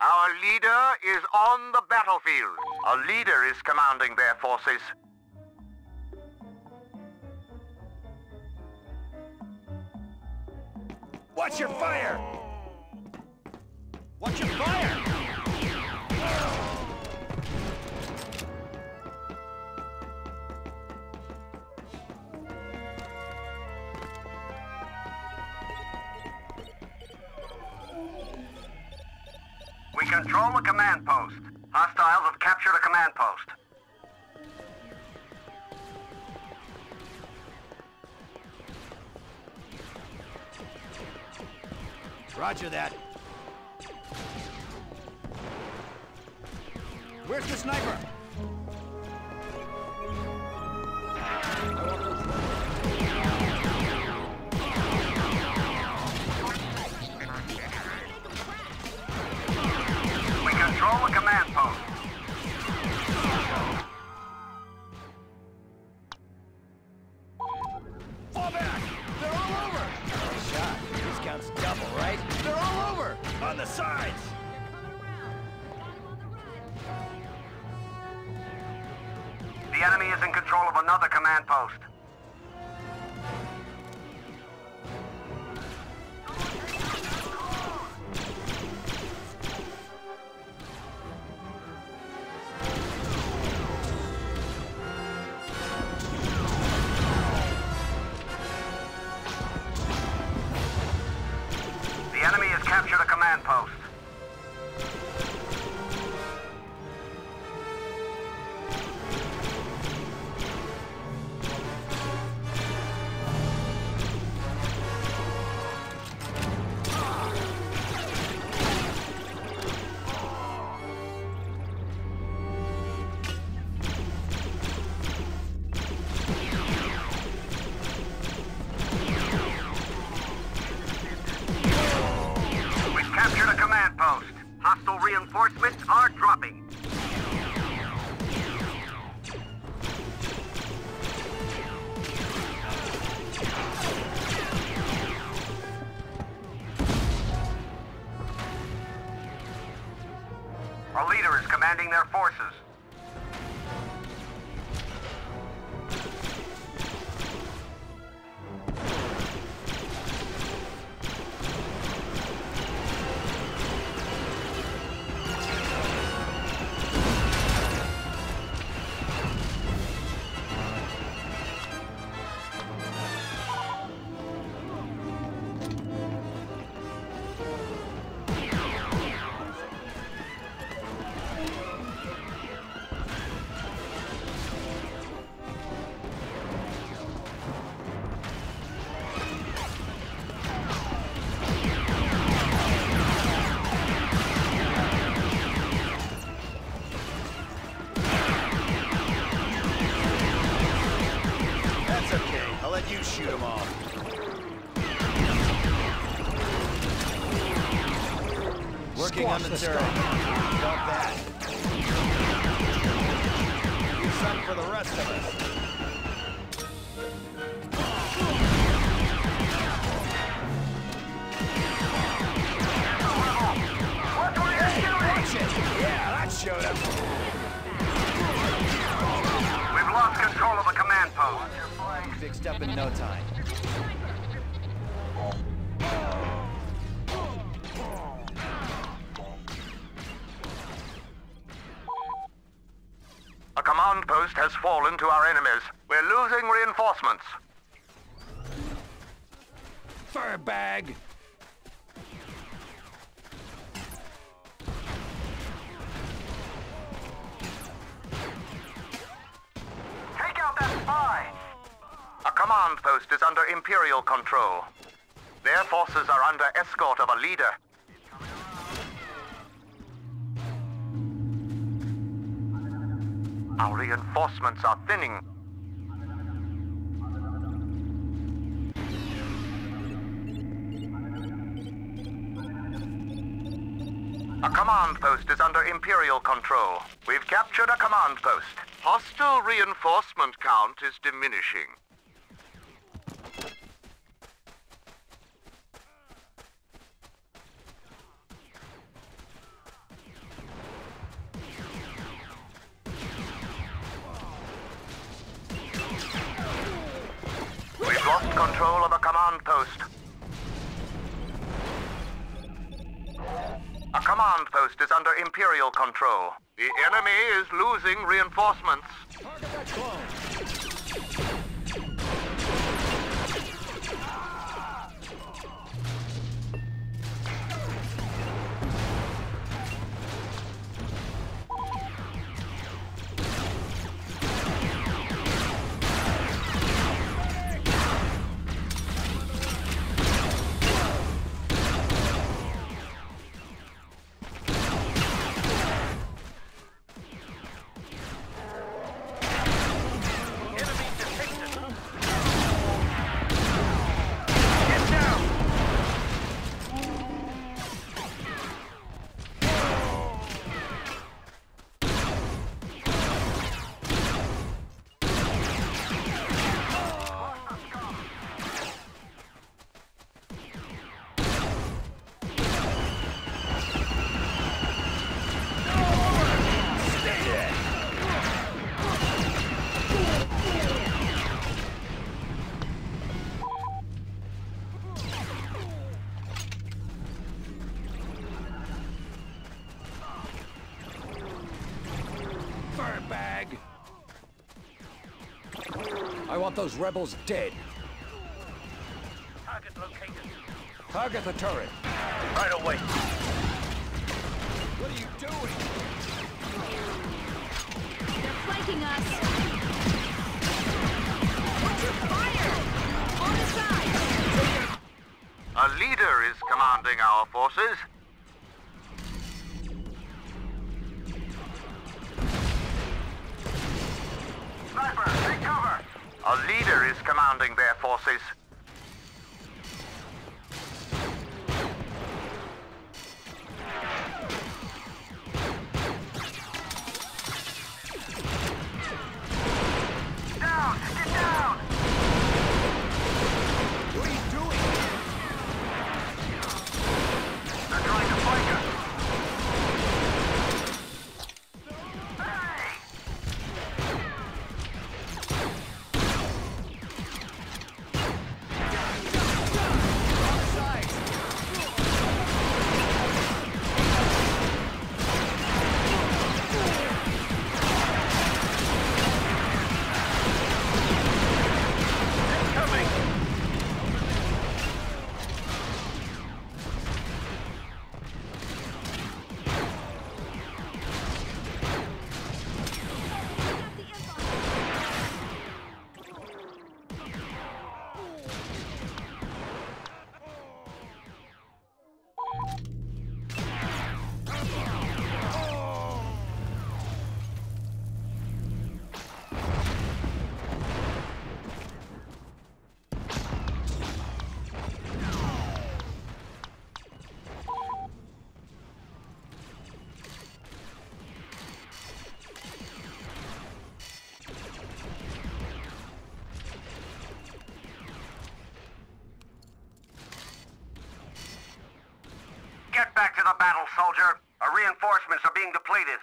Our leader is on the battlefield. A leader is commanding their forces. Watch your fire! Watch your fire! Control the command post. Hostiles have captured a command post. Roger that. Where's the sniper? Captured a command Do for the rest of us. Yeah, that showed up. We've lost control of the command post. Fixed up in no time. Command post has fallen to our enemies. We're losing reinforcements. Fur bag! Take out that spy! A command post is under Imperial control. Their forces are under escort of a leader. Our reinforcements are thinning. A command post is under Imperial control. We've captured a command post. Hostile reinforcement count is diminishing. Control of a command post. A command post is under Imperial control. The enemy is losing reinforcements. Want those rebels dead. Target located. Target the turret. Right away. What are you doing? They're flanking us. Watch your fire! On the side! A leader is commanding our forces. A leader is commanding their forces. The battle, soldier. Our reinforcements are being depleted.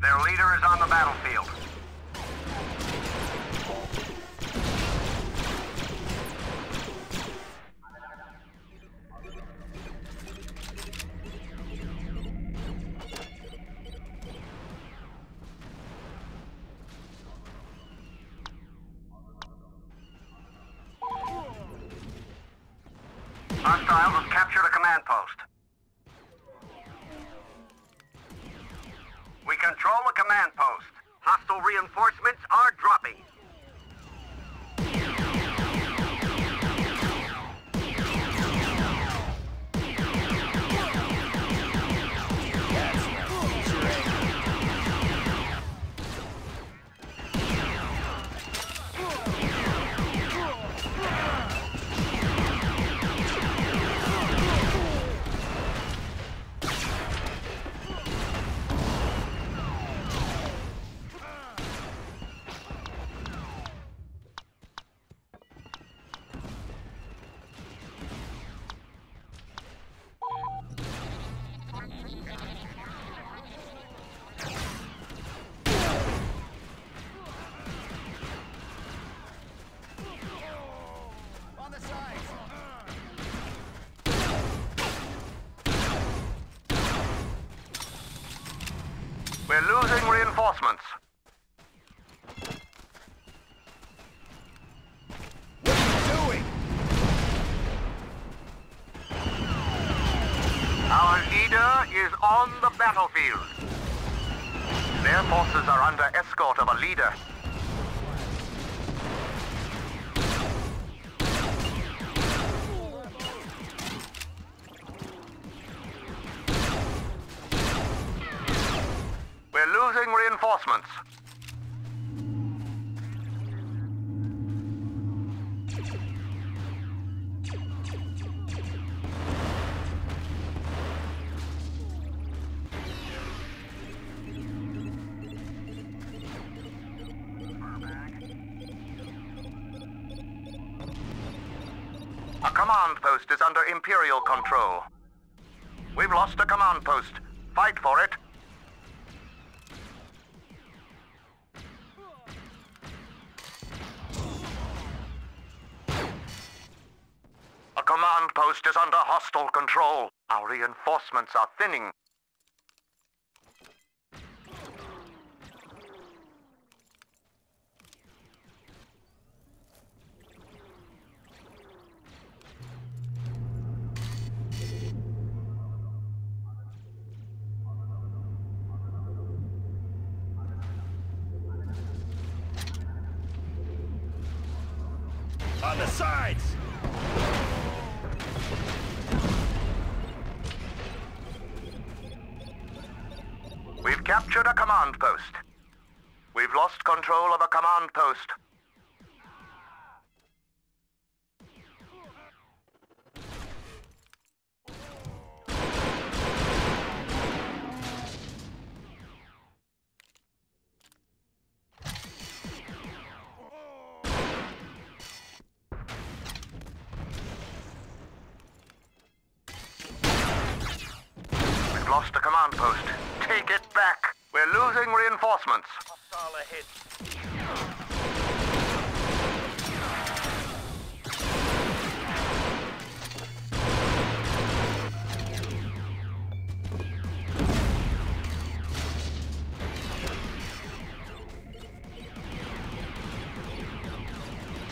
Their leader is on the battlefield. Command post is under Imperial control. We've lost a command post. Fight for it. A command post is under hostile control. Our reinforcements are thinning. On the sides. We've captured a command post. We've lost control of a command post. Post. Take it back. We're losing reinforcements. Hostile ahead.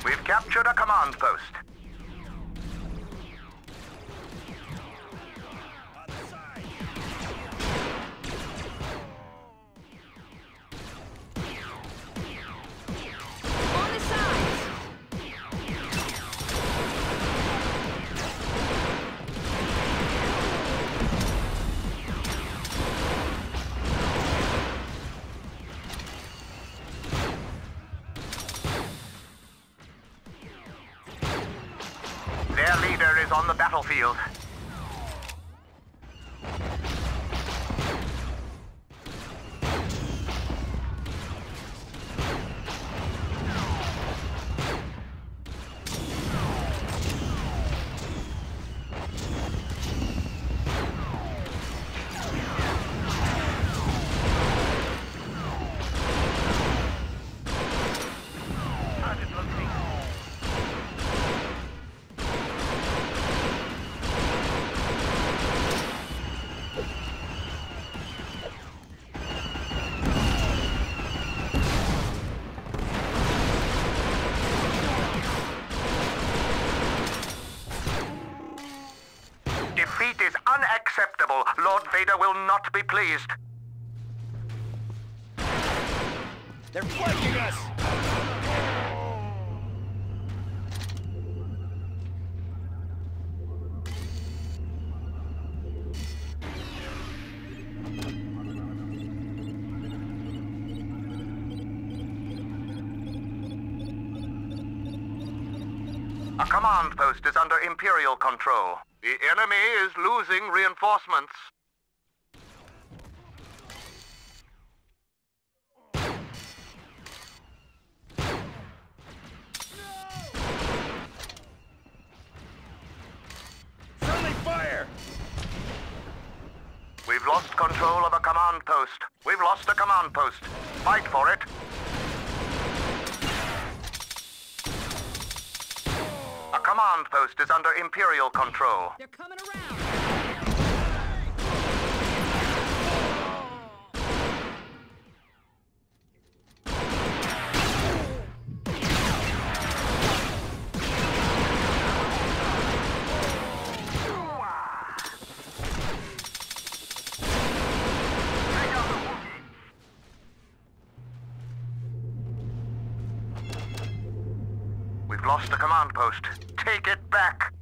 We've captured a command post. Is on will not be pleased. They're flanking us! A command post is under Imperial control. The enemy is losing reinforcements. Fight for it. A command post is under Imperial control. They're coming around. Lost a command post. Take it back.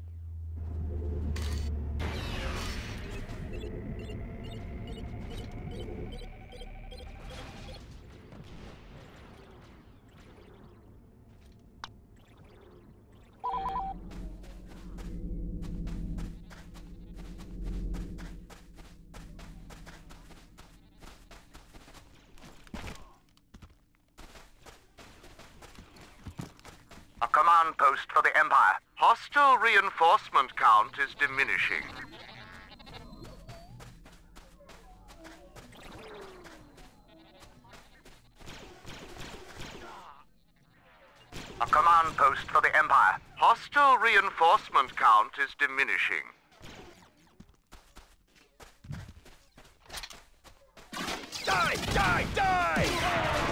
Command post for the Empire. Hostile reinforcement count is diminishing. A command post for the Empire. Hostile reinforcement count is diminishing. Die! Die! Die!